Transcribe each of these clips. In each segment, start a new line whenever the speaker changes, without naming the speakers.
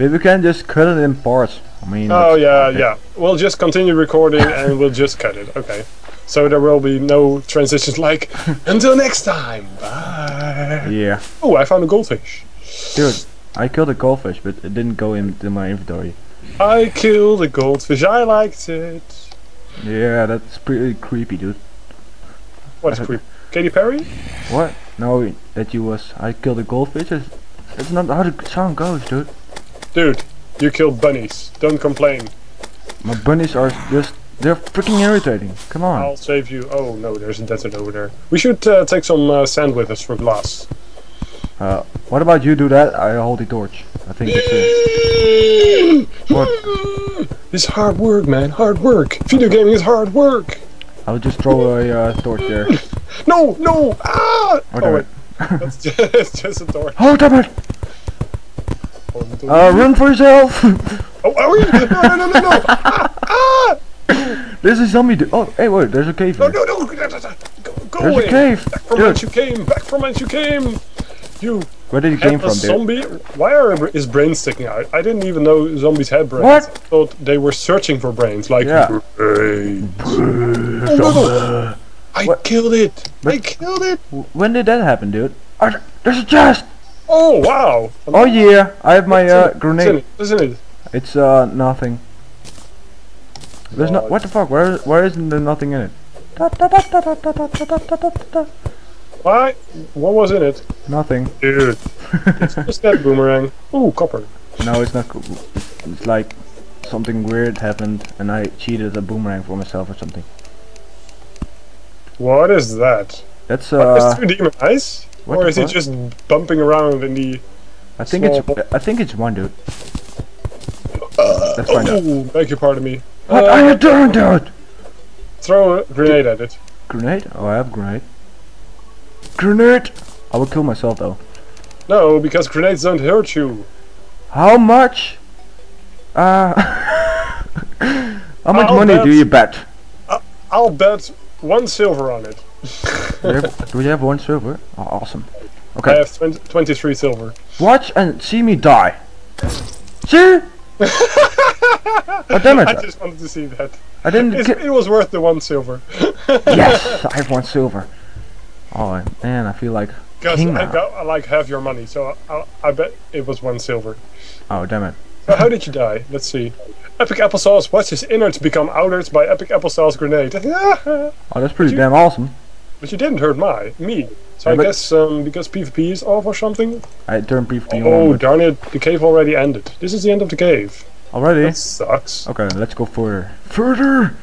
Maybe we can just cut it in parts. I mean.
Oh yeah,
okay.
yeah. We'll just continue recording and we'll just cut it. Okay. So there will be no transitions like until next time. Bye.
Yeah,
Oh, I found a goldfish.
dude. I killed a goldfish, but it didn't go into my inventory.
I killed a goldfish. I liked it.
Yeah, that's pretty creepy, dude.
What's creepy? Katy Perry?
What? No, that you was. I killed a goldfish. That's, that's not how the song goes, dude.
Dude, you killed bunnies. Don't complain.
My bunnies are just. They're freaking irritating. Come on.
I'll save you. Oh no, there's a desert over there. We should uh, take some uh, sand with us for glass.
Uh, what about you do that? I hold the torch. I think that's it. What?
It's hard work, man. Hard work. Video gaming is hard work.
I'll just throw a uh, torch there.
No, no. Ah!
Oh, damn
wait. That's just, it's just a torch.
Oh, damn it! Uh, run for yourself!
Oh, oh, yeah. no, no, no, no, no. Ah, ah!
there's a zombie. Du- oh, hey, wait, there's a cave
No, no, no. Go, go
There's
away.
a cave.
Back from whence you came. Back from whence you came. You
where did you came from, dude?
zombie. Why are his brains sticking out? I didn't even know zombies had brains.
What?
I thought they were searching for brains. Like
Yeah.
brains. Oh, no, no. I
What?
killed it. I killed it.
When did that happen, dude? There's a chest!
Oh, wow!
Oh, yeah! I have my uh, grenade.
What's in it?
It's uh, nothing. There's
not
What the fuck? Where, where isn't there nothing in it?
Why? What was in it?
Nothing.
Dude. it's just that boomerang. Ooh, copper.
No, it's not. It's like something weird happened and I cheated a boomerang for myself or something.
What is that?
That's uh.
It's through demon eyes?
What
Or is he just bumping around in the...
I think it's. I think it's one dude. Let's find out.
Oh, beg your pardon me.
What
Uh,
are you doing, dude?
Throw a grenade at it.
Grenade? Oh, I have grenade. Grenade! I will kill myself though.
No, because grenades don't hurt you.
How much? Uh. how much
I'll
money
bet-
do you bet?
I'll bet one silver on it.
Do we have, do you have one silver? Oh, awesome.
I have 20, 23 silver.
Watch and see me die. See? oh damn
I just wanted to see that.
I didn't.
It was worth the one silver.
yes, I have one silver. Oh man, I feel like.
Because I got I like half your money, so I, I, I bet it was one silver.
Oh damn it!
So how did you die? Let's see. Epic Applesauce watch his innards become outers by Epic Applesauce grenade.
Oh, that's pretty
you-
damn awesome.
But you didn't hurt my me. So
Yeah,
I guess um, because PvP is off or something.
I turned PvP
Oh
on Oh
darn it! The cave already ended. This is the end of the cave.
already.
That sucks.
Okay, let's go further. Further.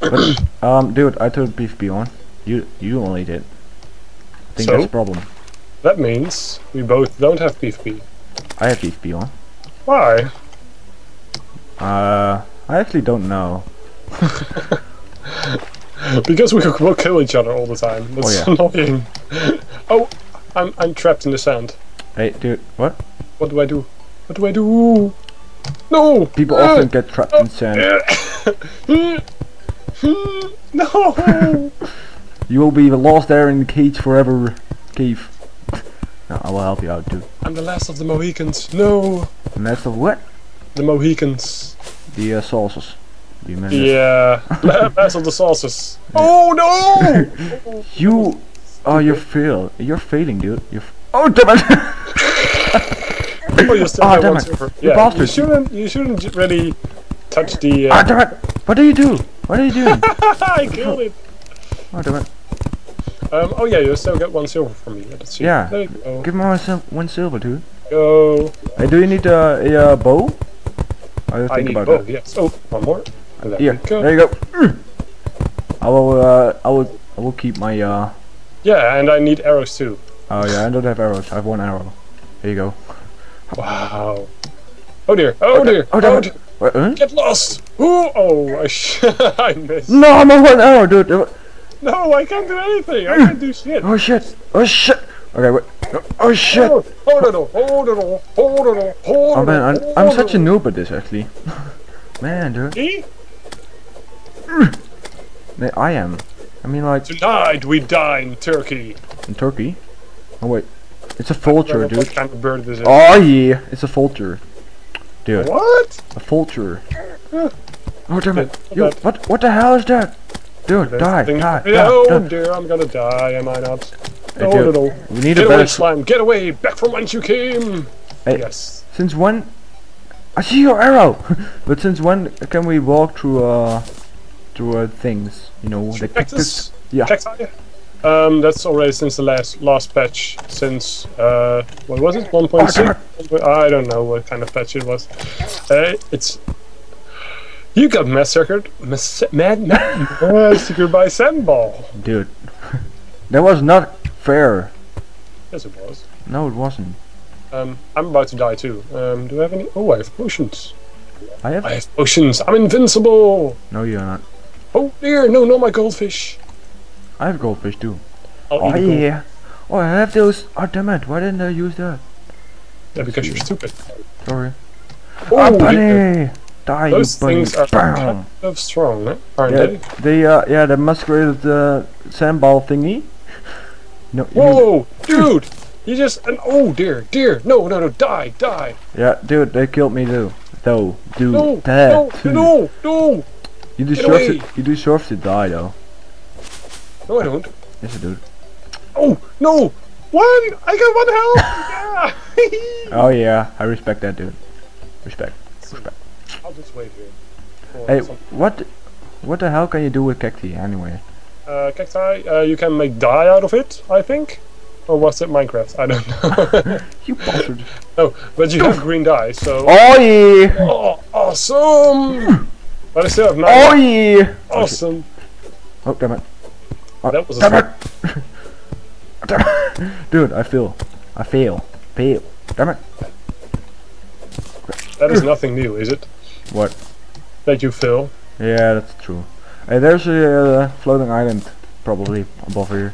But, um, dude, I turned PvP on. You, you only did. I think
So?
that's a problem.
That means we both don't have PvP.
I have PvP on.
Why?
Uh, I actually don't know.
Because we will kill each other all the time. That's
Oh,
annoying. oh, I'm I'm trapped in the sand.
Hey, dude, what?
What do I do? What do I do? No!
People
Ah!
often get trapped in sand.
no!
You will be the lost there in the cage forever. Cave. No, I will help you out, dude.
I'm the last of the Mohicans. No!
And that's the what?
The Mohicans.
The uh, sauces. You remember?
Yeah. Of the sauces. Oh no!
You, oh, you're fail. You're failing, dude. You're. F- oh damn it!
oh, you still
Ah, damn it. You
Yeah, you
bastard.
shouldn't. You shouldn't really touch the.
ah
Uh,
damn it! What do you do? What are you doing?
I killed it.
oh damn it!
Um, oh yeah, you still get one silver from me. Let's see.
Yeah.
You.
Give me one, one silver, dude.
go.
Hey, do you need uh, a uh, bow? You
I
think
need
about
both.
that?
Yes. Oh, one more.
Here,
go.
there you go. I will. Uh, I will. I will keep my. Uh,
Yeah, and I need arrows too.
oh yeah, I don't have arrows. I have one arrow. There you go.
Wow. Oh dear. Oh
Okay.
dear.
Oh,
Oh, dear.
What, huh?
Get lost. Ooh, oh, I, sh- I missed.
No, I'm on one arrow, dude.
No, I can't do anything. I can't do shit.
Oh shit! Oh shit! Okay, wait. Oh shit!
Oh, hold it on, hold it on, hold it on, hold
Oh
it
man,
on,
I'm, I'm such a noob at this actually. man, dude.
See?
I am. I mean, like
Tonight we dine turkey.
in Turkey. Oh wait, it's a vulture,
I don't know
dude.
What kind of bird is?
Oh yeah, it's a vulture. Dude,
What?
a vulture. Oh damn it!
Good,
You,
not bad.
what? What the hell is that? Dude,
There's
die,
something-
die, die,
oh
die.
dear, I'm gonna die, am I not?
Hey,
No,
dude,
no, no.
We need
Get
a
away, slime! Get away! Back from whence you came!
Hey.
Yes.
Since when? I see your arrow. but since when can we walk through uh, through uh, things? You know, the cactus. Yeah.
Cacti? Um, that's already since the last last patch. Since uh, what was it? 1.6? I don't know what kind of patch it was. Uh, it's you got massacred, mass- mad, mad, massacred by sandball.
Dude, that was not fair.
Yes, it was.
No, it wasn't.
Um, I'm about to die too. Um, do I have any? Oh, I have potions.
I have.
I have potions. I'm invincible.
No, you're not.
Oh dear, no, not my goldfish.
I have goldfish too.
I'll
Oh
eat a gold-
yeah. Oh, I have those. Oh damn it! Why didn't I use that?
Yeah, because you're stupid.
Sorry.
Oh,
Ah, bunny! Die,
Those
bunny!
things are kind of strong, eh? aren't
Yeah,
they?
they uh, yeah, the masqueraded uh, sandball thingy. No,
Whoa, dude! You just and oh dear, dear! No, no, no! Die, die!
Yeah, dude, they killed me too. Though, dude,
No,
that
no,
too.
no, no!
You
Get
deserve
away.
to. You deserve to die though.
No, I don't.
Yes, you do.
Oh no! One! I got one health! yeah!
Oh yeah, I respect that, dude. Respect. Respect.
I'll just wait here.
Hey, what? What the hell can you do with cacti anyway?
Uh, cacti, uh, you can make dye out of it, I think. Or was it Minecraft? I don't know.
You bastard!
no, but you have green dye, so.
Oh yeah!
Oh, awesome! But I still have nine.
Oh yeah!
awesome!
Oh damn it! Oh,
That was a
damn it! Damn it. Dude, I fail. I fail. Fail. Damn it!
That is nothing new, is it?
What?
That you fill.
Yeah, that's true. Hey, there's a uh, floating island probably above here.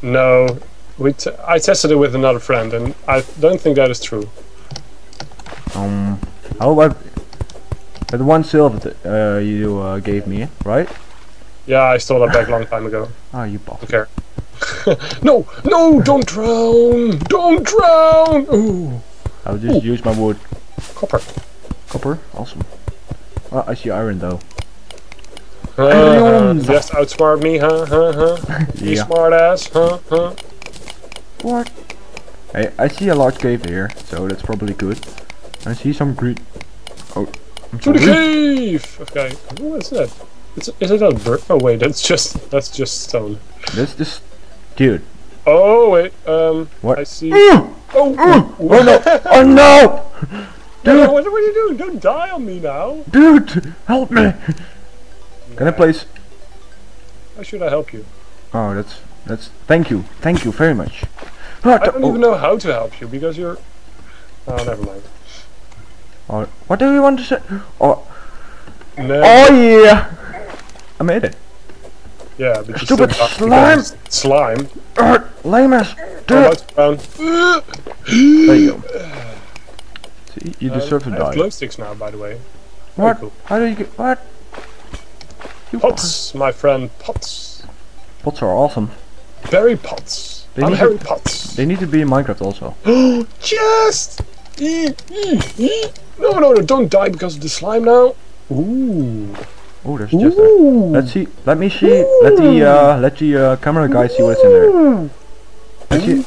No, we t- I tested it with another friend, and I don't think that is true.
Um, how about the one silver that uh, you uh, gave me, right?
Yeah, I stole that back a long time ago.
Ah, you bastard.
Don't no, no, don't drown! Don't drown! Ooh,
I'll just use my wood.
copper.
Copper, awesome. Ah, I see iron though.
Uh,
Iron.
just outsmart me, huh? Huh? Huh? You smart ass, huh? Huh?
What? Hey, I see a large cave here, so that's probably good. I see some green. Oh,
To the cave. Okay. What is that? It's, is it a bird? Oh wait, that's just that's just stone.
This, this, dude.
Oh wait, um,
What?
I see.
Oh
Oh,
no! Oh no!
no,
Dude,
what are you doing? Don't die on me now.
dude, help me! Can I please?
How should I help you?
Oh, that's that's. Thank you, thank you very much.
I don't even know how to help you because you're. Oh, never mind.
Oh, what do you want to say? Oh,
No.
oh yeah! I made it.
Yeah, but
Stupid slime!
Slime.
Uh, lame ass.
Oh, that's brown.
There you go. See, you deserve
Um,
to die.
glow sticks now, by the way.
What?
cool.
How do you get what? You
Pots, my friend. Pots.
Pots are awesome.
Berry pots.
They
I'm
need
Harry
to-
Potts.
They need to be in Minecraft also.
Just. No, no, no! Don't die because of the slime now. Ooh.
Oh, there's just a. Let's see. Let me see. Let the uh, let the uh, camera guy see what's in there. Let's see.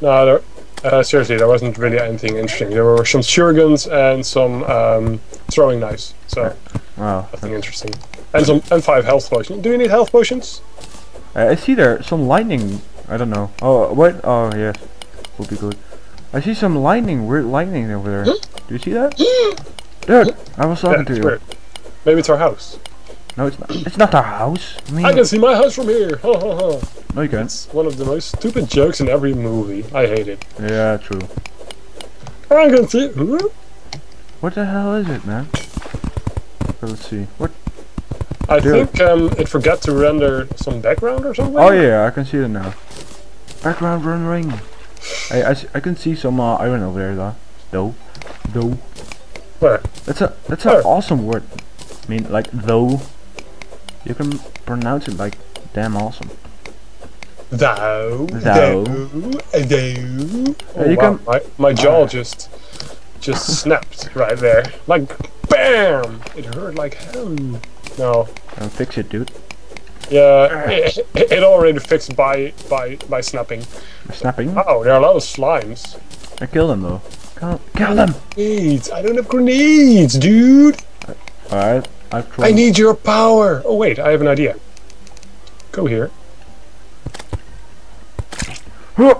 No, there, uh, seriously, there wasn't really anything interesting. There were some shurikens and some um, throwing knives. So
Wow.
nothing interesting. And some and five health potions. Do you need health potions?
Uh, I see there some lightning. I don't know. Oh wait. Oh yes. Would be good. I see some lightning. Weird lightning over there. Hmm? Do you see that? Hmm? Dude, hmm? I was
Yeah,
talking to you.
weird. Maybe it's our house.
No, it's not. It's not our house. I mean,
I can see my house from here. Ha ha ha.
no, you can't.
It's one of the most stupid jokes in every movie. I hate it.
Yeah, true.
I can see. Huh?
What the hell is it, man? Okay, let's see. What?
I
Dude.
think um, it forgot to render some background or something.
Oh yeah, I can see it now. Background rendering. I I, I can see some uh, iron over there though. Though, though.
Where?
That's a that's an awesome word. I mean, like though. You can pronounce it like damn awesome.
Thou.
Thou.
Thou. thou. Oh,
you
wow, my, my jaw just just snapped right there. Like, BAM! It hurt like hell. No.
Don't fix it, dude.
Yeah, it, it already fixed by by by snapping.
Snapping.
Oh, there are a lot of slimes.
I killed them though. Kill, kill them.
Grenades! I don't have grenades, dude!
Alright, I've tried.
I need your power! Oh wait, I have an idea. Go here.
Boom!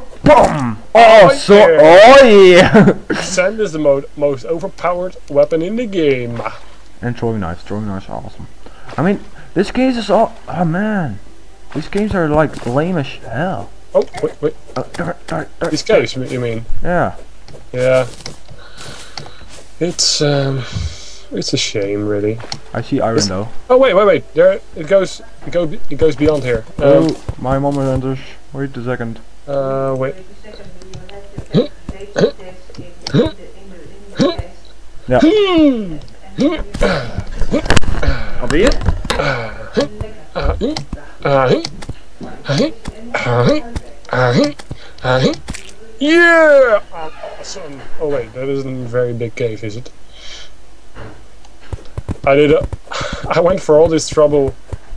Oh,
Right
so.
there.
Oh, yeah!
Sand is the mo most overpowered weapon in the game.
and throwing knives. Throwing knives are awesome. I mean, this game is all. Oh, man. These games are like lame as hell.
Oh, wait, wait.
Uh, dar, dar, dar,
These caves, you mean?
Yeah.
Yeah. It's, um... It's a shame, really.
I see iron
Is-
though.
Oh, wait, wait, wait. There, it goes... It, go, it goes beyond here. Um,
oh, my moment enters. Wait a second.
uh, wait.
Ja. Alweer? Uh-huh. Uh-huh.
Yeah! Ah, awesome. Oh wait, that isn't a very big cave, is it? I did a, I went for all this trouble,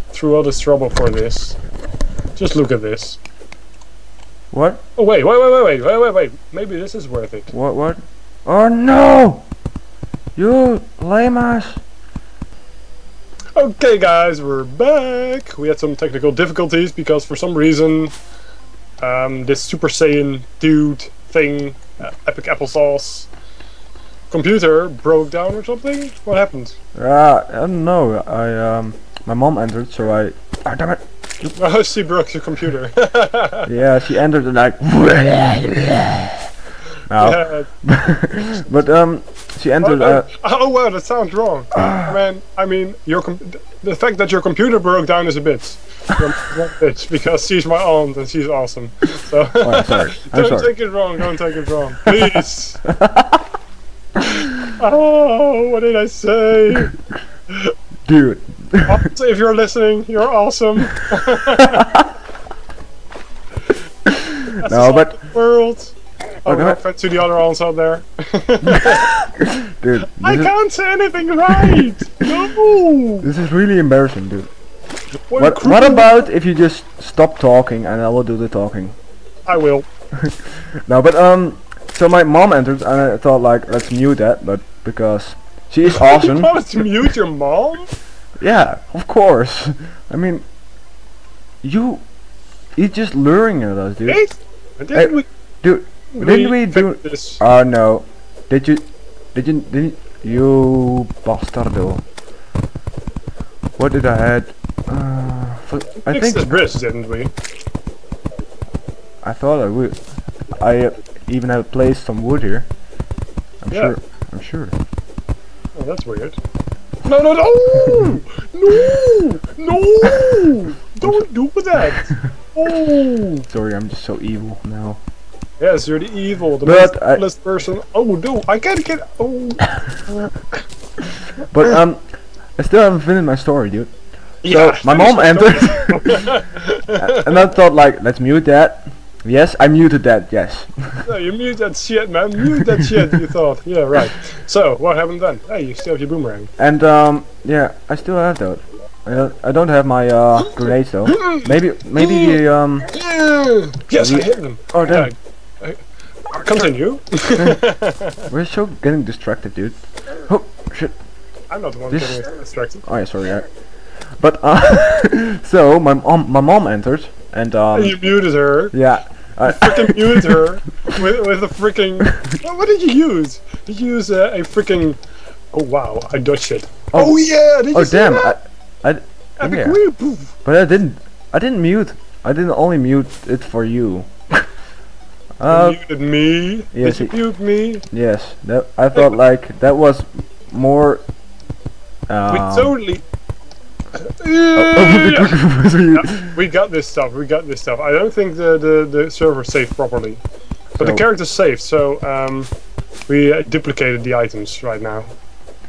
through all this trouble for this. Just look at this.
What?
Oh wait, wait, wait, wait, wait, wait, wait, wait. Maybe this is worth it.
What? What? Oh no! You lame ass!
Okay, guys, we're back. We had some technical difficulties because for some reason, um, this Super Saiyan dude thing, uh, Epic Applesauce, computer broke down or something. What happened?
Uh, I don't know. I um, my mom entered, so I. Ah, damn it!
Oh, she broke the computer.
Yeah, she entered and like. no,
Yeah.
but um, she
Oh,
entered.
no.
Uh,
oh wow, that sounds wrong. Man, I mean, your com- the fact that your computer broke down is a bitch. You're not a bitch because she's my aunt and she's awesome. So
oh, sorry.
Don't
sorry.
take it wrong. Don't take it wrong, please. oh, what did I say?
Dude.
If you're listening, you're awesome.
No, but-
world. Oh, no offense to the other aunts out there.
Dude,
I can't say anything right. no.
this is really embarrassing, dude.
What,
What, about if you just stop talking and I will do the talking?
I will.
No, but um, so my mom entered and I thought like, let's mute that, but because she is
You
awesome.
wanted to mute your mom?
yeah, of course. I mean, you, you're just luring at us, dude.
Wait. Didn't we?
dude, didn't we do?
this?
Oh no, did you? Did you? Did you bastardo? What did I add? Uh, I
Fix
think
this bridge, didn't we?
I thought I would. I uh, even have placed some wood here. I'm
Yeah.
sure. I'm sure.
Oh, that's weird. No, no, no! no! No! Don't do that! Oh!
Sorry, I'm just so evil now.
Yes, you're the evil, the
But
most
I-
person. Oh no, I can't get. Oh!
But um, I still haven't finished my story, dude.
Yeah,
my mom entered, and I thought like, let's mute that. Yes, I muted that. Yes.
no, you mute that shit, man. Mute that shit, you thought. Yeah, right. So, what happened then? Hey, you still have your boomerang.
And um, yeah, I still have that. I don't, I don't have my uh grenades though. Maybe, maybe the um.
Yes, I hit them.
Oh damn,
I- Continue.
we're so getting distracted, dude. Oh shit.
I'm not the one
This-
getting distracted.
Oh yeah, sorry. I, but uh, so my mom, my mom entered, and um,
you muted her.
yeah, I,
Freaking muted her with with a freaking. What, did you use? Did you use uh, a freaking? Oh wow, I dodged it.
Oh.
Oh, yeah, did you
oh
see
damn,
that?
I, I,
Epic
yeah.
poof.
but I didn't, I didn't mute. I didn't only mute it for you. uh,
you muted me.
yes,
Did you mute me?
yes, that I thought like that was more.
we
Um,
totally. Yeah, we got this stuff. We got this stuff. I don't think the the, the server saved properly, but the
So-
character's saved. So um, we uh, duplicated the items right now.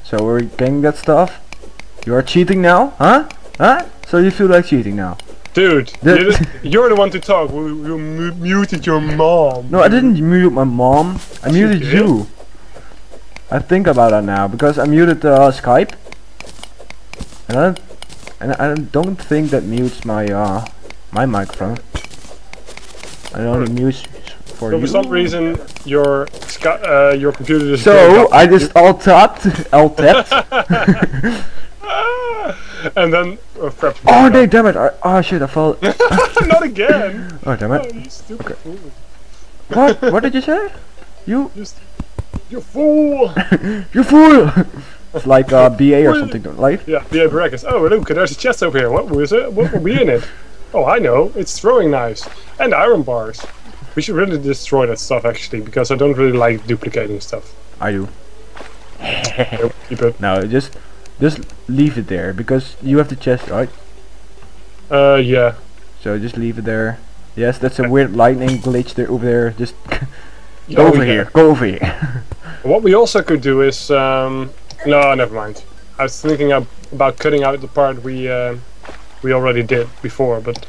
so we're getting that stuff. You are cheating now, huh? Huh? So you feel like cheating now?
Dude,
The-
you you're the one to talk. We, we mu- muted your mom.
No, I didn't mute my mom. I
Yes, you
muted you. I think about that now because I muted uh, Skype, and I don't, and I don't think that mutes my uh my microphone. I only mutes for
So
you.
for some reason, your uh, your computer just.
so I just alt tabbed, alt tabbed.
and then uh, crap.
oh, damn it! I, oh shit! I fell.
Not again.
Oh damn
Oh,
it!
you stupid fool.
What? What did you say? You,
You, st- you fool.
you fool! It's like uh, BA or something, right?
yeah, BA Brackets. Oh, look, there's a chest over here. What was it? What will be in it? Oh, I know. It's throwing knives and iron bars. We should really destroy that stuff actually, because I don't really like duplicating stuff.
I do.
Nope, Keep it.
No, just, just leave it there because you have the chest, right?
Uh, yeah.
So just leave it there. Yes, that's a weird lightning glitch there over there. Just
Oh,
go over
yeah.
here. Go over here.
What we also could do is, um, no, never mind. I was thinking ab- about cutting out the part we uh, we already did before, but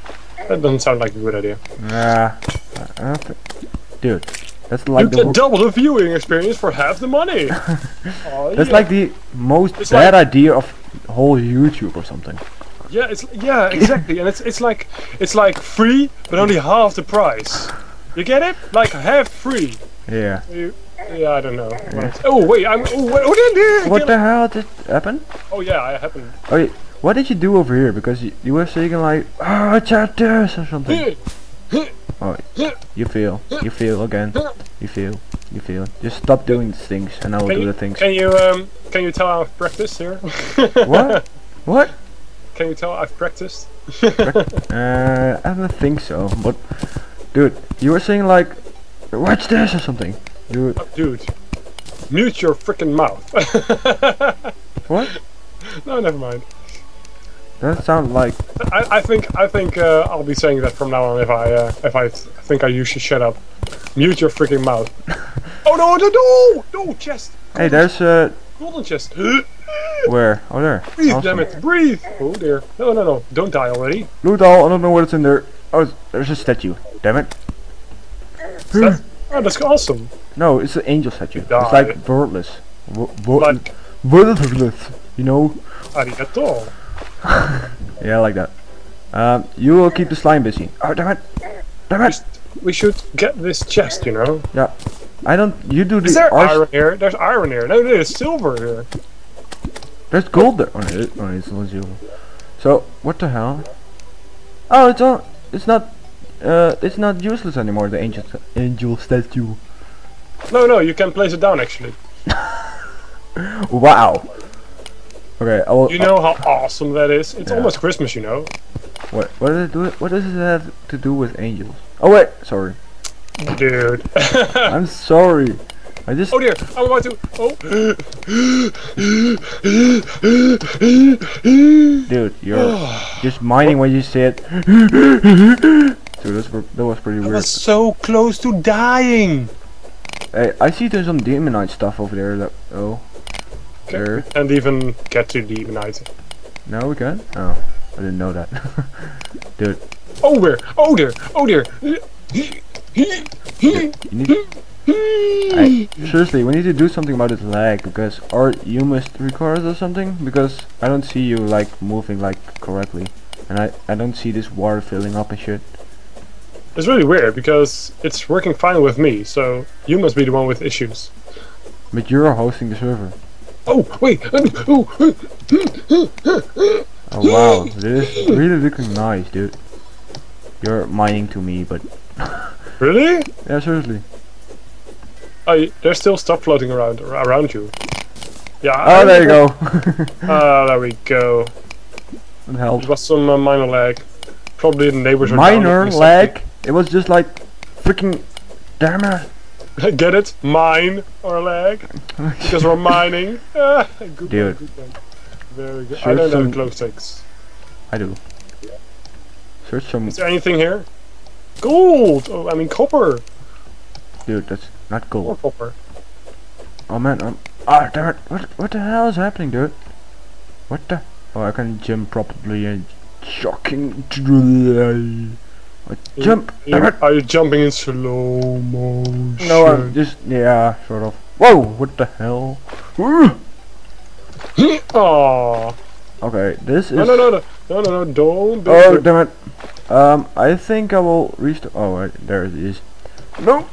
that doesn't sound like a good idea.
Nah, I I don't thi- dude, that's like
you
the
get double the viewing experience for half the money. oh,
that's
yeah.
like the most
It's
bad
like-
idea of whole YouTube or something.
yeah, it's yeah, exactly, and it's it's like it's like free, but only half the price. You get it? Like half free.
Yeah.
You, yeah, I don't know. what Oh wait, I'm. Oh, wait, oh,
What the hell did happen?
Oh yeah, I happened.
Oh, wait, what did you do over here? Because you, you were saying like, ah, chat this or something. Oh, you feel, you feel again, you feel, you feel. Just stop doing these things, and I will
Can
do
you,
the things.
can you um can you tell I've practiced here?
What? What?
Can you tell I've practiced?
Uh, I don't think so. But, dude, you were saying like, watch this or something.
Oh, dude, mute your freaking mouth.
what?
no, never mind.
That sounds like
I, I think I think uh, I'll be saying that from now on if I uh, if I th- think I you should shut up. Mute your freaking mouth. oh no no no no chest
Hey, there's a
golden chest.
where? Oh, there.
breathe
Awesome.
damn it breathe. Oh dear no no no don't die already.
Loot all. I don't know what's in there. Oh, there's a statue. Damn it.
Oh that's awesome.
No, it's an angel statue. It's like birdless. Wo- wo-
Like
Birdless. You know?
arigato.
Yeah, I like that. Um, you will keep the slime busy. Oh, damn it. Damn it.
We should get this chest, you know.
Yeah. I don't. You do the.
Is there iron here? There's iron here. No, there's silver here.
There's gold there. Oh, it, oh, it's not zero. So what the hell? Oh, it's all. It's not. Uh, it's not useless anymore. The angel angel statue.
No, no, you can place it down actually.
Wow. Okay. I will.
You know how awesome that is? It's
Yeah.
almost Christmas, you know.
What? What does it do? What does it have to do with angels? Oh wait. Sorry.
Dude.
I'm sorry. I just.
oh dear, I'm about to. Oh.
Dude, you're just mining what you said. Dude, that's, that was pretty
I
weird.
was so close to dying.
Hey, I see there's some demonite stuff over there. That oh, there.
And even get to demonite.
No, we can. Oh, I didn't know that. Dude,
Oh dear, oh dear, oh dear.
you need. Hey, seriously, we need to do something about this lag because or you must record or something because I don't see you like moving like correctly, and I I don't see this water filling up and shit.
It's really weird because it's working fine with me, so you must be the one with issues.
But you're hosting the server.
Oh, wait. Oh,
Oh wow, this is really looking nice, dude. You're mining to me, but
really?
yeah, seriously.
Oh, y- there's still stuff floating around around you. Yeah.
Oh,
I-
there you go.
Ah, there we go.
it helped.
There was some uh, minor lag. Probably the neighbors
Minor lag. It was just like freaking. Damn it.
Get it? Mine or lag? Because we're mining. Ah, good one,
Dude.
good one. Very good. I don't know
some-
glow sticks.
I do. Search some.
Is there anything here? Gold! Oh, I mean copper.
Dude, that's not gold.
copper.
Oh man, um. Ah, damn it. What, what the hell is happening, dude? What the? Oh, I can jump properly and shocking. I jump.
You- are you jumping in slow motion?
No, I'm just. Yeah, sort of. Whoa! What the hell?
Oh.
Okay, this is.
No, no, no, no, no, no, no, don't.
Oh damn it! Um, I think I will restart. Oh, wait, there it is. No.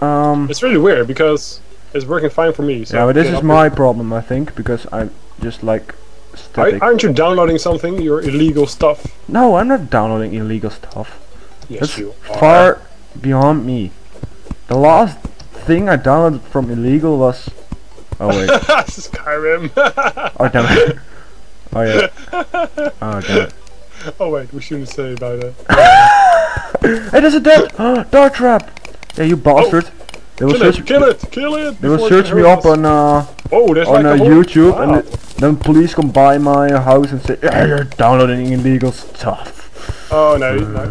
Um.
It's really weird because it's working fine for me. So
Yeah, but this is my problem, I think, because I'm just like static.
Aren't you downloading something? Your illegal stuff?
No, I'm not downloading illegal stuff.
Yes,
That's
you are.
far beyond me. The last thing I downloaded from illegal was. Oh wait.
Skyrim.
oh damn it. Oh yeah. Oh damn it.
oh wait, we shouldn't say about that.
Hey, there's a dead dart trap. Yeah, you bastard. They will
Oh, Kill
search.
it! Kill it! Kill it!
They will search me up
us.
on uh
Oh, there's
on
like
uh,
a
YouTube,
Wow.
and then police come by my house and say, "Yeah, you're downloading illegal stuff."
Oh no, you- no,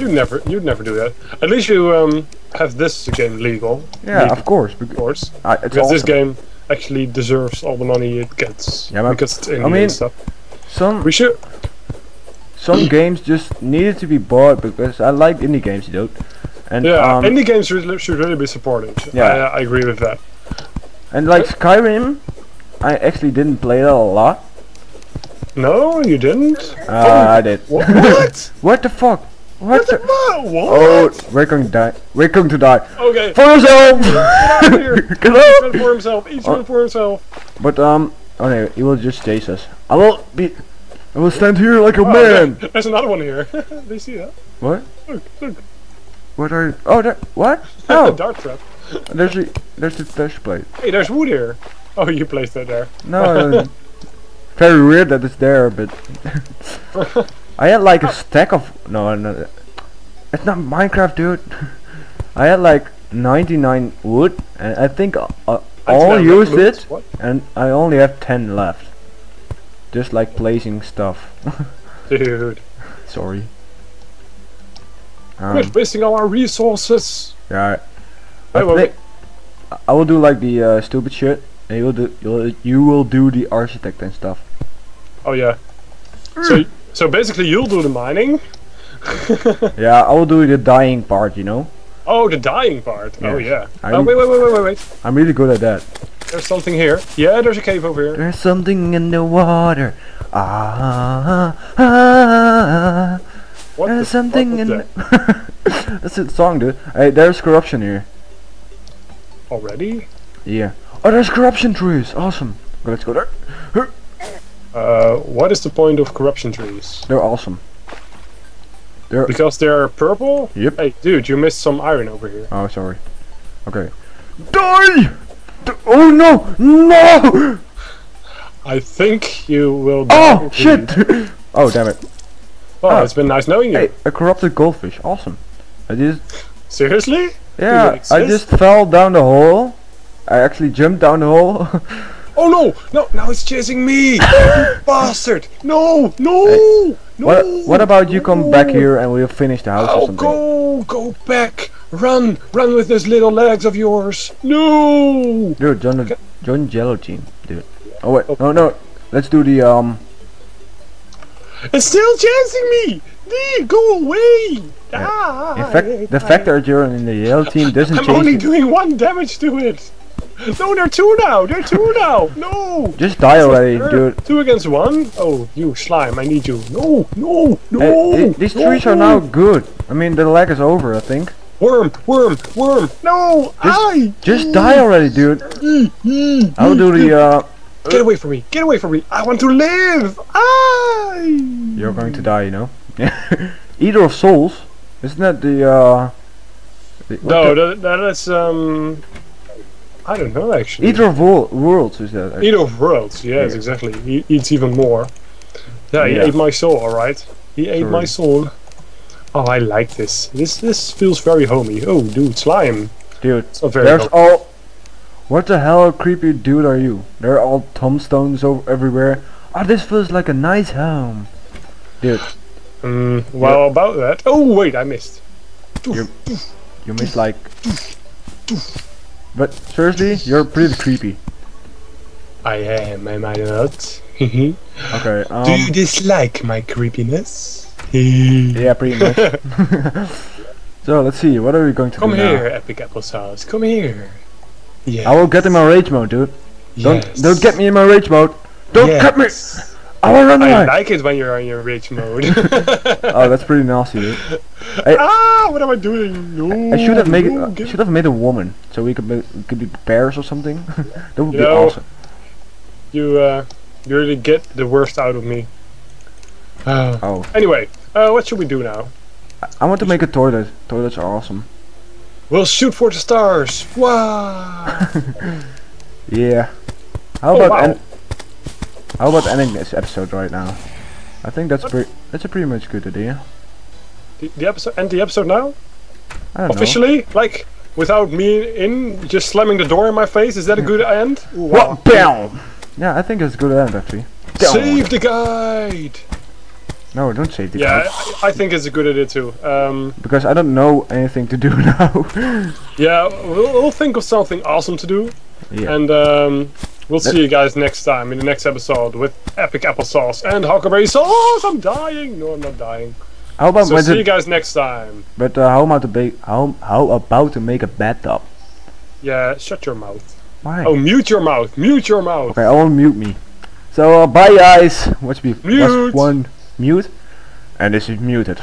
you never, you'd never do that. At least you um have this game legal.
Yeah,
legal,
of course.
of
Because
course.
I,
Because this game actually deserves all the money it gets.
Yeah,
because it's
I mean-
stuff.
Some
We should.
some games just needed to be bought because I like indie games, you know. And
Yeah,
um,
indie games should, should really be supported.
Yeah.
I, I agree with that.
and like Skyrim, I actually didn't play that a lot.
No, you didn't.
Uh, I did.
Wha- what?
What the fuck? What?
what the
the-
fuck? What?
Oh, we're going to die. We're going to die.
Okay.
For yourself!
Get out of here.
Get
Each
out!
one for himself. Each
Oh.
one for himself.
But um, oh no, he will just chase us. I will be. I will stand here like a
Oh,
man.
okay. There's another one here. they see that?
What?
Look, look.
What are? You? Oh, there. What? Oh,
Dart trap.
there's a there's the plate.
Hey, there's wood here. Oh, you placed it there.
No. very weird that it's there, but I had like a stack of no, no, it's not Minecraft, dude. I had like 99 wood, and I think uh, uh, all
Accidentally
used it,
What?
and I only have 10 left. Just like placing stuff.
Dude.
Sorry.
Quit
Um,
wasting all our resources.
yeah. I
Wait, wait,
think I will do like the uh, stupid shit, and you will do you will, you will do the architect and stuff.
Oh yeah. So so basically you'll do the mining.
Yeah, I will do the dying part. You know,
Oh, the dying part. Oh yeah. Oh wait wait wait wait wait wait.
I'm really good at that.
There's something here. Yeah, there's a cave over here.
There's something in the water. Ah, ah,
What the
there's something
fuck
in.
that?
That's a song, dude. Hey, there's corruption here.
Already?
Yeah. Oh, there's corruption trees. Awesome. Let's go there.
Uh, what is the point of corruption trees?
They're awesome. They're.
Because they're purple?
Yep.
Hey, dude, you missed some iron over here.
Oh, sorry. Okay. Die! D- Oh no! No!
I think you will. die
Oh shit! oh damn it!
Well,
Oh.
it's been nice knowing you.
Hey, a corrupted goldfish. Awesome. I just
Seriously?
yeah. I just fell down the hole. I actually jumped down the hole.
Oh no! No! Now it's chasing me! you bastard! No! No! No!
what What about you come back here and we'll finish the house or
Oh,
something?
go! Go back! Run! Run with those little legs of yours! No!
Dude, John, John Jello team, dude. Oh wait, no, no. Let's do the um.
It's still chasing me! Nee, go away! Ah,
In fact, the fact that you're in the yellow team doesn't change.
I'm only
it.
doing one damage to it! No, they're two now! They're two now! No!
Just die already, dude.
Two against one? Oh, you slime, I need you. No, no, no!
Hey, these
no.
trees are now good. I mean, the lag is over, I think.
Worm, worm, worm! No! I!
Just die already, dude. I'll do the uh.
Get away from me! Get away from me! I want to live! I!
You're going to die, you know. Eater of souls, isn't that the uh? the-
No,
the-
that, that is, um... I don't know, actually.
Eater of Wo- worlds is that?
Eater of worlds, yes,
Yeah.
exactly. He eats even more. Yeah, he
Yeah.
ate my soul, alright. He ate my soul. Oh, I like this. This this feels very homey. Oh, dude, slime.
Dude,
It's not very
there's
homey.
all. What the hell, creepy dude, are you? There are all tombstones over everywhere. Oh, this feels like a nice home, dude.
Mm, well, about that. Oh, wait, I missed.
You you missed like. But seriously, you're pretty creepy.
I am, am I not?
Okay. Um.
you dislike my creepiness?
Yeah, pretty much. so let's see. What are we going to
Come
do now?
here, Epic Applesauce. Come here. Yeah.
I will get in my rage mode, dude. Don't
Yes.
don't get me in my rage mode. Don't cut me.
Yes.
I will run
I
away.
like it when you're in your rage mode.
oh, that's pretty nasty, dude.
ah, what am I doing? No,
I should have made
no,
it.
get-
should have made a woman, so we could be, we could be pairs or something. that would be
No.
awesome.
You, uh, you really get the worst out of me. Ah.
Oh,
anyway, uh, what should we do now?
I, I want to make a toilet. Toilets are awesome.
We'll shoot for the stars. Wow.
Yeah. How
Oh,
about
wow.
How about ending this episode right now? I think that's pretty. That's a pretty much good idea.
the, the episode, end the episode now?
I don't
Officially? Like, without me in, just slamming the door in my face? Is that a good end? Wow.
What? Bam! Yeah, I think it's a good end actually. Down.
Save the guide!
No, don't save the
guide.
Yeah.
I, I think it's a good idea too. Um,
Because I don't know anything to do now.
yeah, we'll, we'll think of something awesome to do.
yeah.
And um, we'll see you guys next time in the next episode with epic applesauce and huckleberry sauce. I'm dying. No, I'm not dying.
how about
So see you guys next time.
but uh, how about to make how how about to make a bathtub?
Yeah, shut your mouth.
Why?
Oh, mute your mouth. Mute your mouth.
Okay, I will mute me. So uh, bye guys. Watch me.
Mute.
Watch one mute, and this is muted.